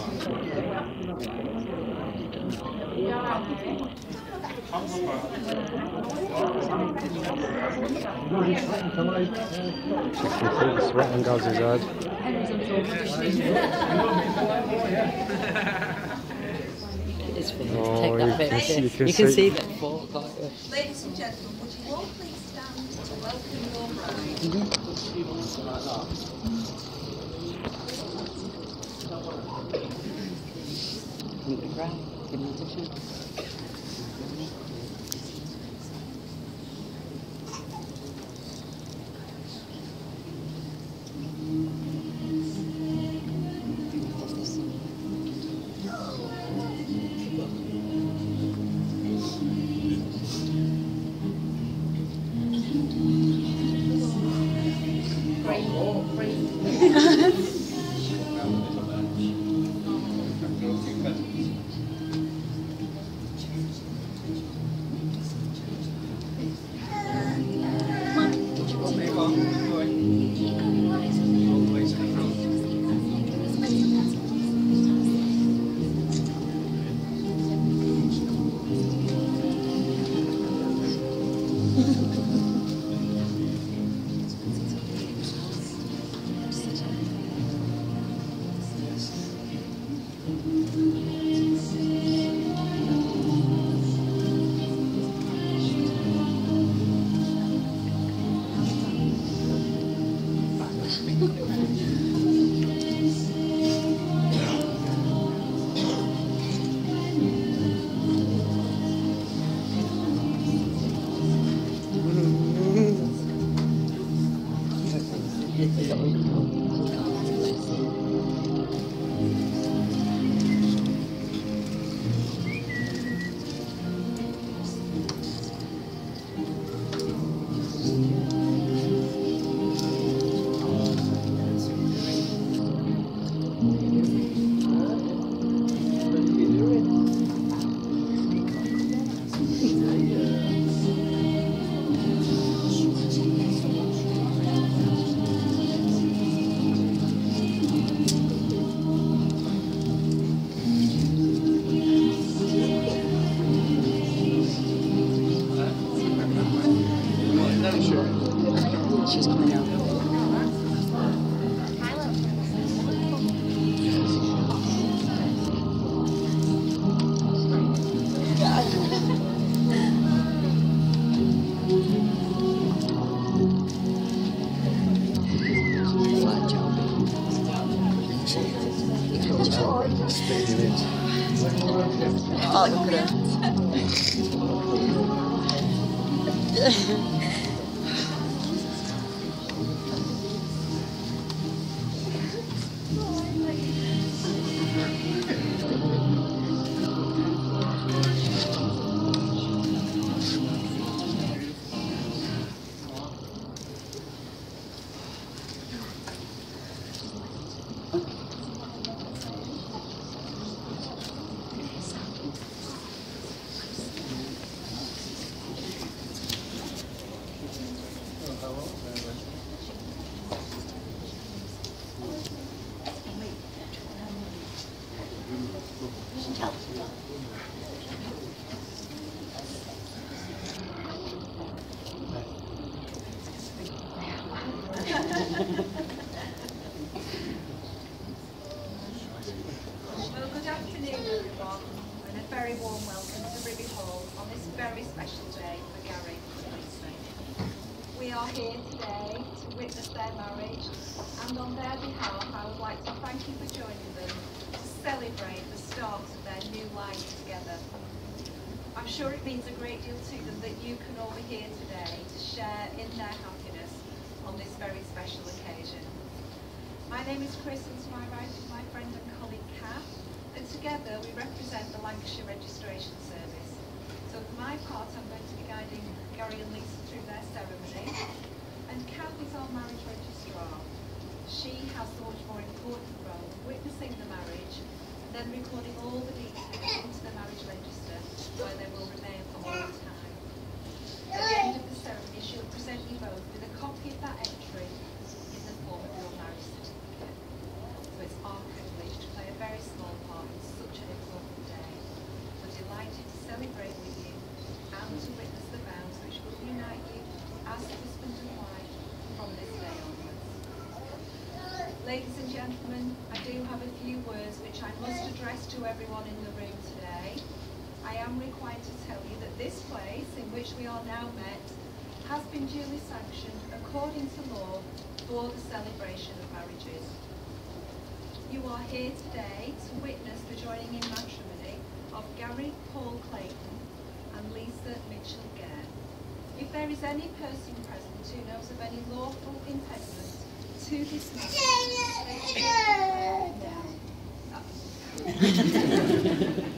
You can see sweat on Gaz's head. Oh, you that bit. can of see- you can you can see- see that fall. Ladies and gentlemen, would you all please stand to welcome your bride? Mm-hmm. Meet the bride, give them a tissue. She's coming out. Oh, look at. Well, good afternoon, everyone, and a very warm welcome to Ribby Hall on this very special day for Gary and. We are here today to witness their marriage, and on their behalf, I would like to thank you for joining them to celebrate the start of their new life together. I'm sure it means a great deal to them that you can all be here today to share in their happiness on this very special occasion. My name is Chris and to my right is my friend and colleague Kath and together we represent the Lancashire Registration Service. So for my part I'm going to be guiding Gary and Lisa through their ceremony and Kath is our marriage registrar. She has the much more important role of witnessing the marriage and then recording all the details into the marriage register where they will remain for all time. At the end of the ceremony, she'll present you both with a copy of that entry in the form of your marriage certificate. So it's our privilege to play a very small Ladies and gentlemen, I do have a few words which I must address to everyone in the room today. I am required to tell you that this place in which we are now met has been duly sanctioned according to law for the celebration of marriages. You are here today to witness the joining in matrimony of Gary Paul Clayton and Lisa Mitchell Gare. If there is any person present who knows of any lawful impediment to this marriage, ハハハハ。